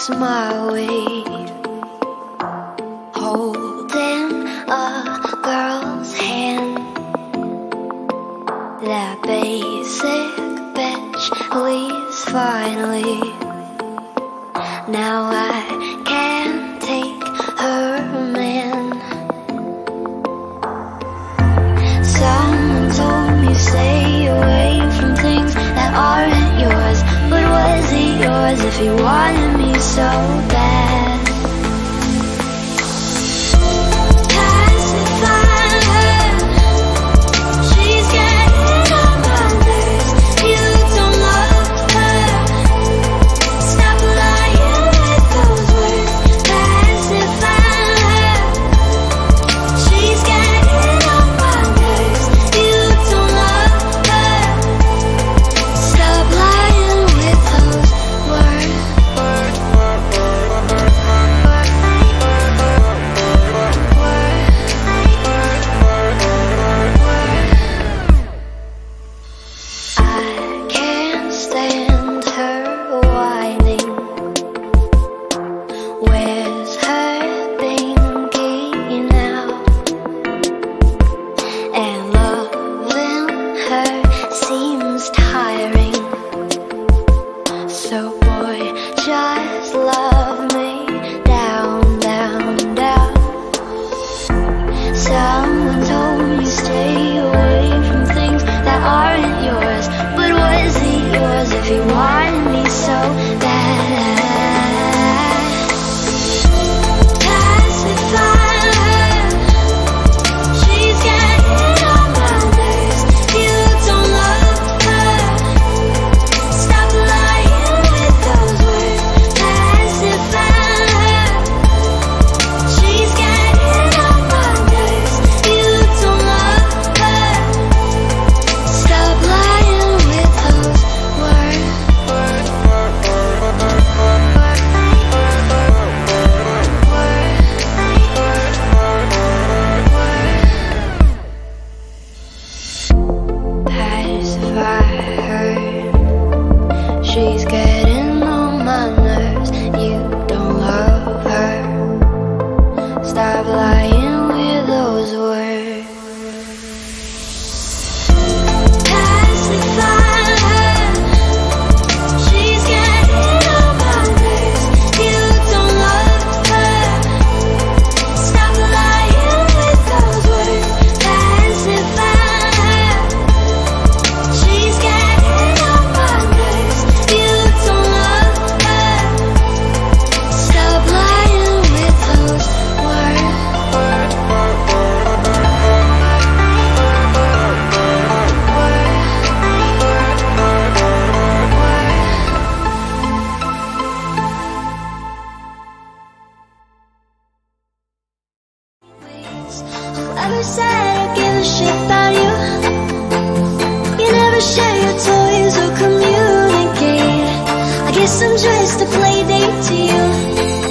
makes my way. Holding a girl's hand. That basic bitch leaves finally. Now I if you wanted me so bad. so she's good. Whoever said I give a shit about you. You never share your toys or communicate. I guess I'm just a play date to you.